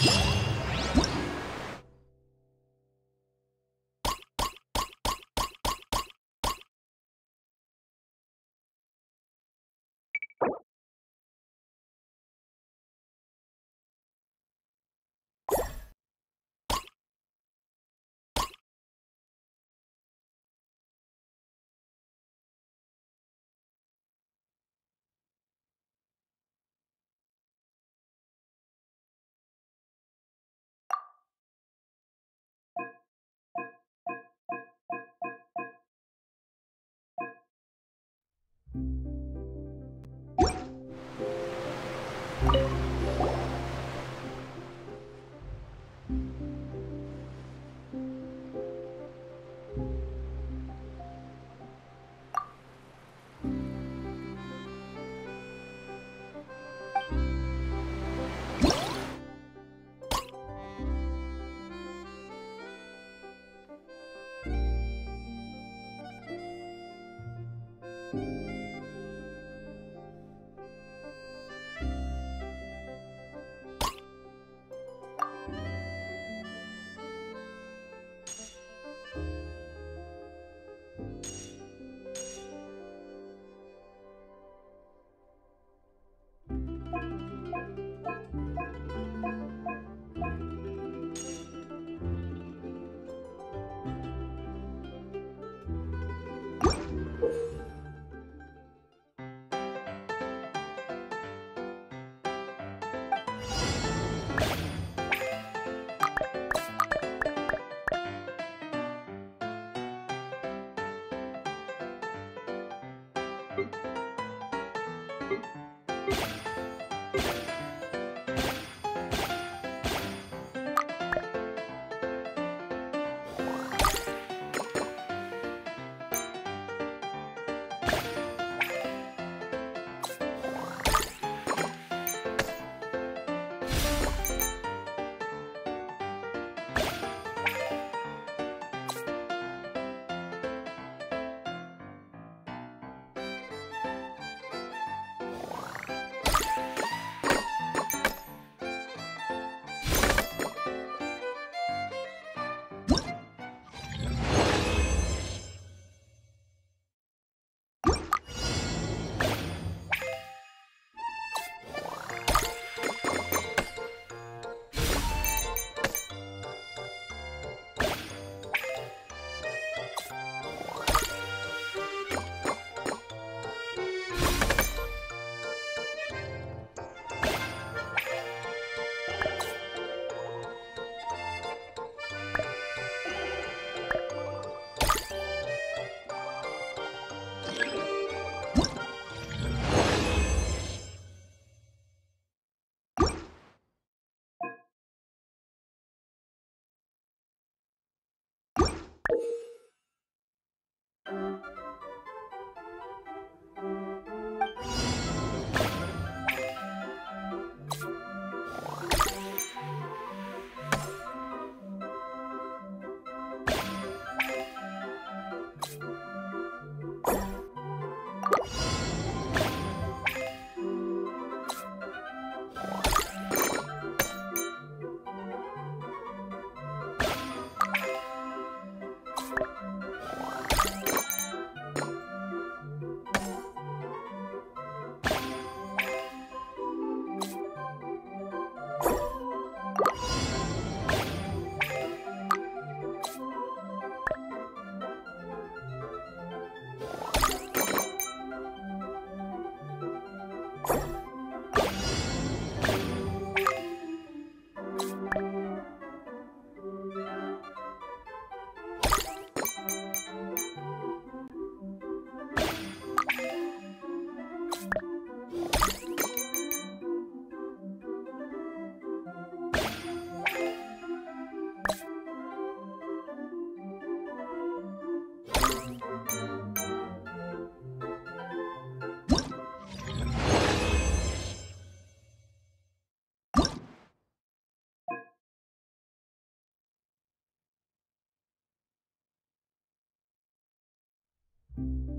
Yeah.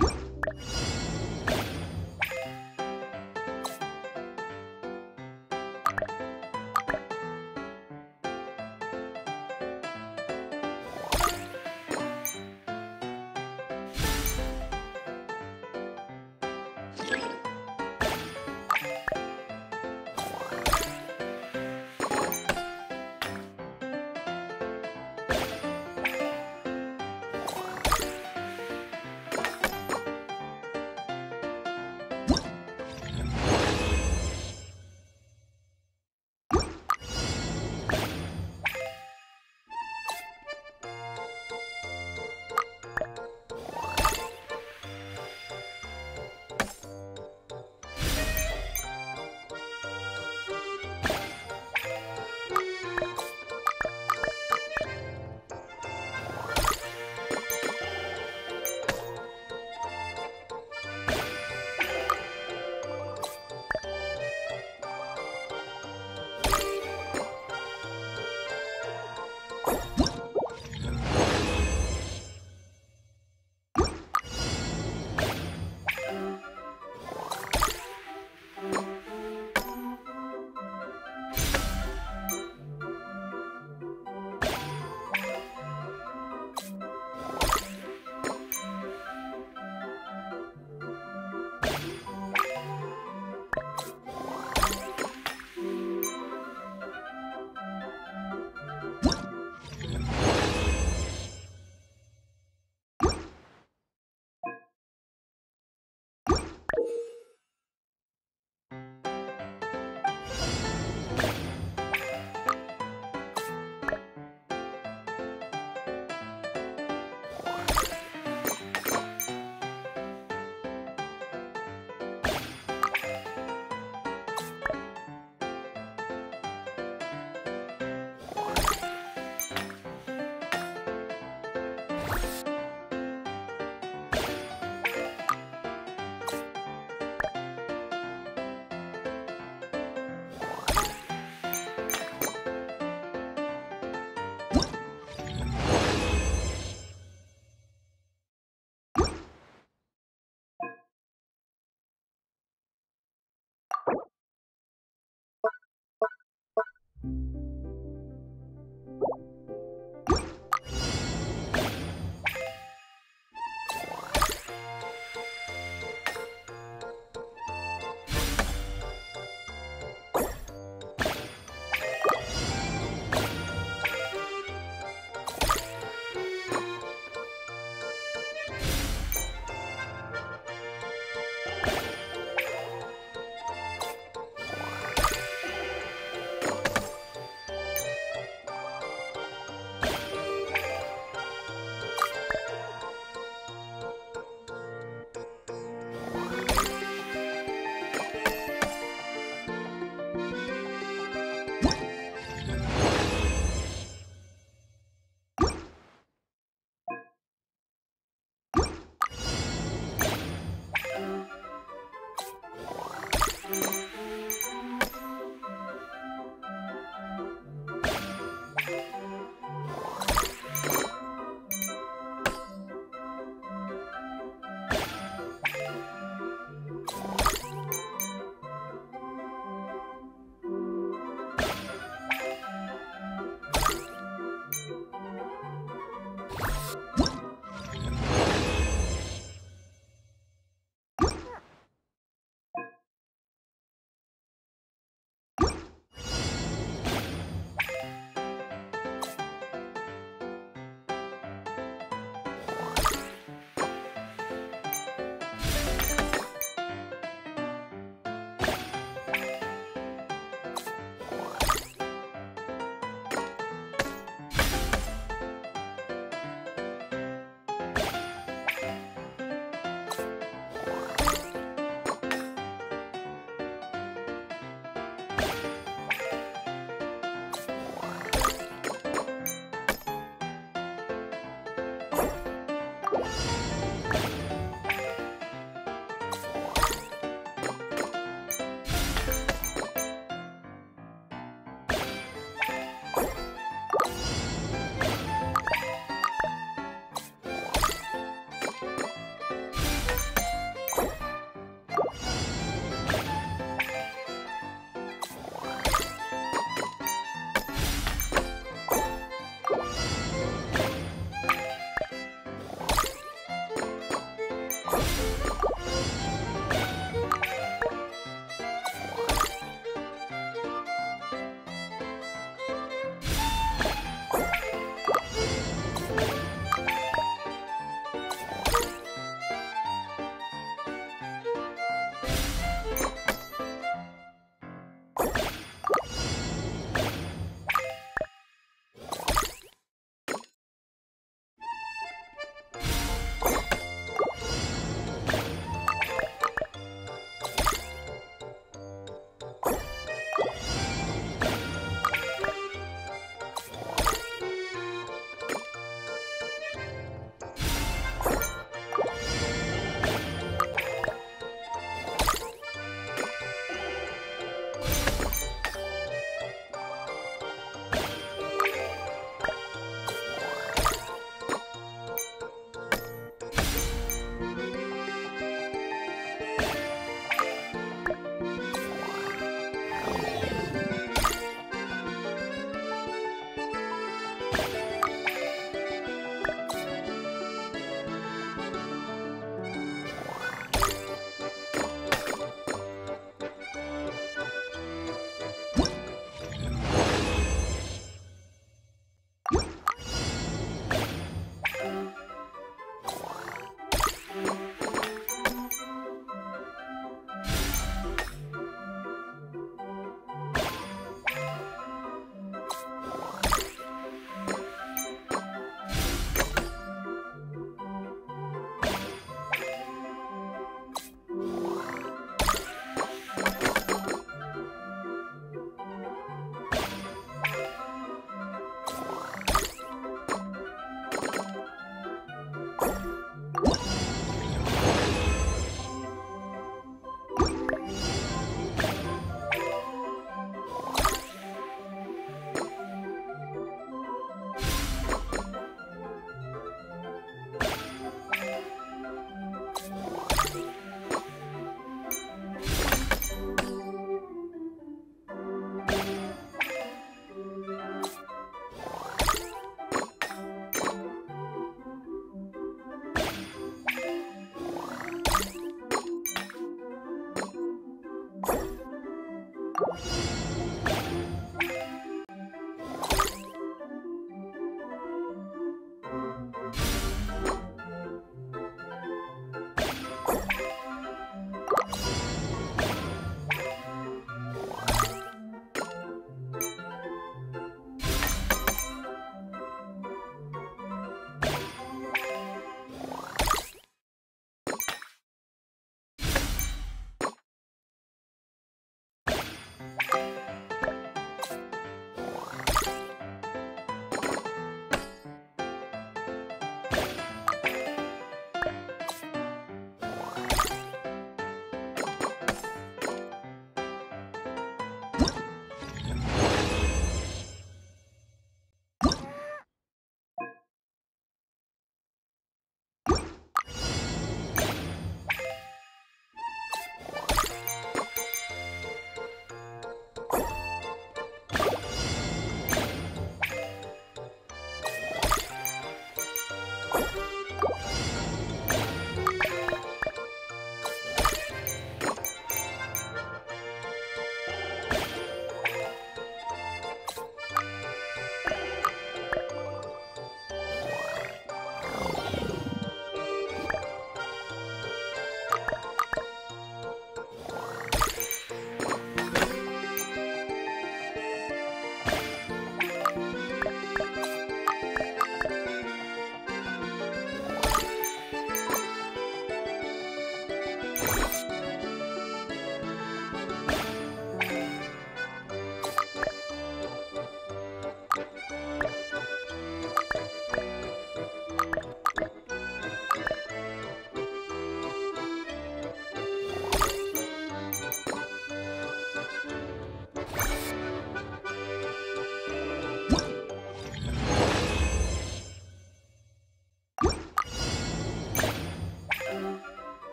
you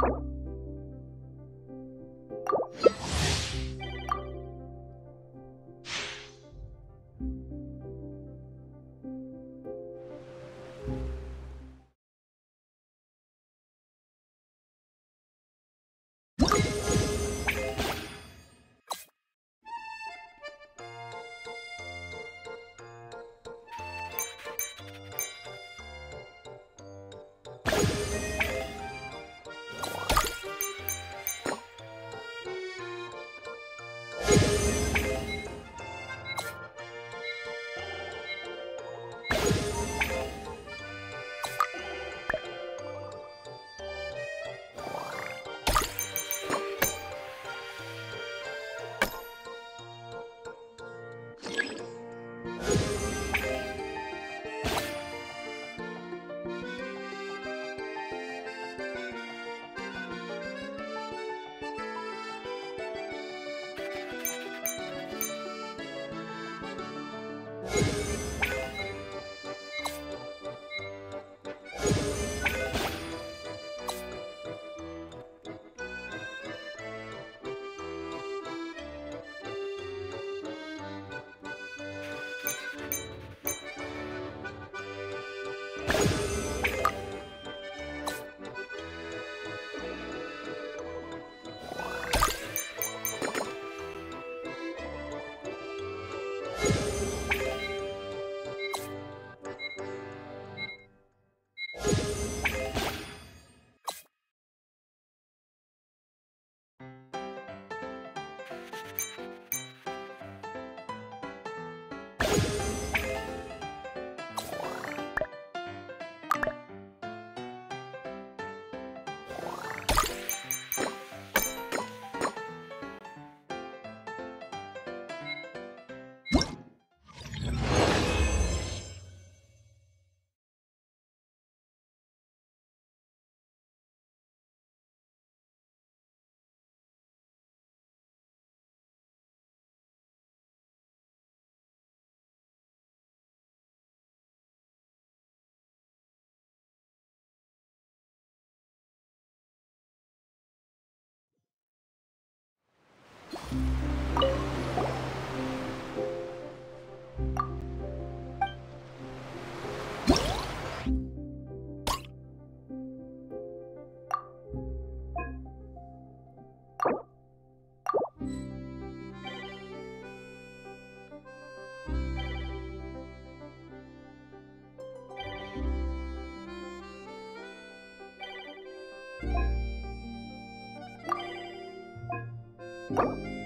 you you